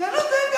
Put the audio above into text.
Eu não tem